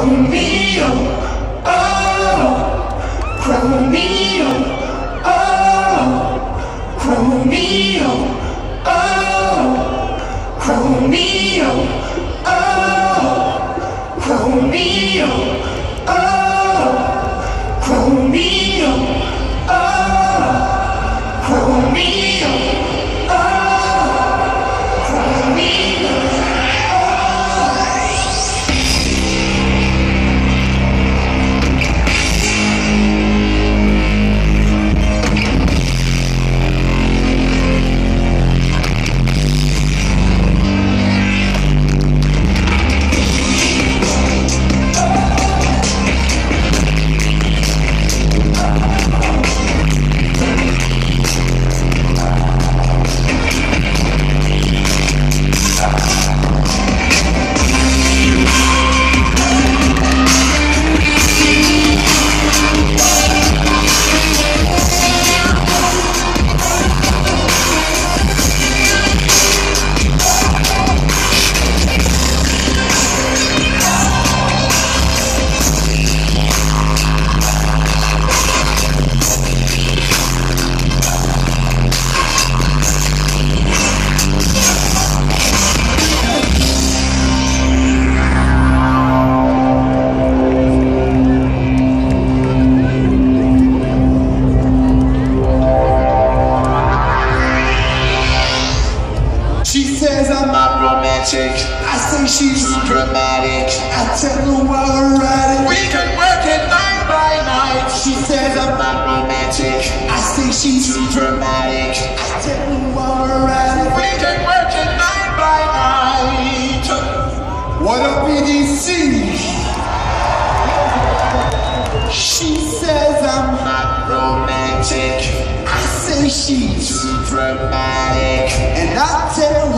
Romeo, oh, Romeo, oh, Romeo, oh, oh, oh, romantic. I say she's dramatic. I tell her while we're at it. We can work it night by night. She says I'm not romantic. I say she's dramatic. I tell her while we're at it. We can work it night by night. What up, EDC? She says I'm not romantic. I say she's dramatic. And I tell